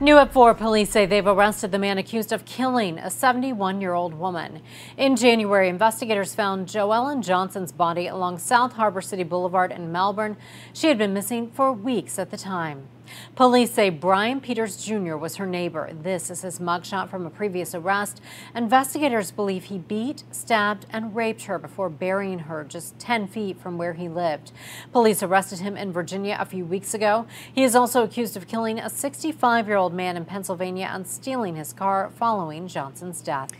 New at 4, police say they've arrested the man accused of killing a 71 year old woman. In January, investigators found Joellen Johnson's body along South Harbor City Boulevard in Melbourne. She had been missing for weeks at the time. Police say Brian Peters Jr. was her neighbor. This is his mugshot from a previous arrest. Investigators believe he beat, stabbed, and raped her before burying her just 10 feet from where he lived. Police arrested him in Virginia a few weeks ago. He is also accused of killing a 65 year old man in Pennsylvania and stealing his car following Johnson's death.